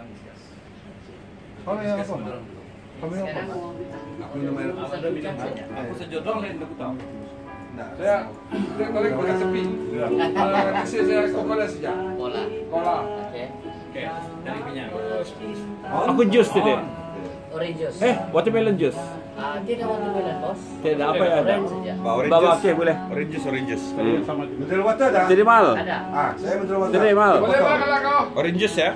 sekarang discuss. Oh, kalau yang apa? Kamu yang apa? mau minta. Aku minum air. Apa ada bilang saja? Aku sejodoh lain aku tahu. Nah, Saya saya tarik pakai sepi. Iya. Eh, Kasih saya kokola saja. Kola. Kola. Oke. Oke, dari minyak. Oh, aku jus tadi. Orange juice. Eh, watermelon juice. Ah, uh, tidak watermelon, bos. Tidak apa ya ada. Orange orange juice. oke boleh. Orange juice, orange juice. Hmm. Mineral water ada? Jadi mal. Ada. Ah, saya mineral water. Jadi mal. Boleh mal kalau kau? Orange juice ya?